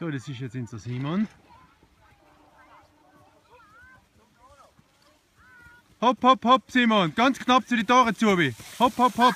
So, das ist jetzt unser Simon. Hopp, hopp, hopp, Simon. Ganz knapp zu die Tore zu. Hopp, hopp, hopp.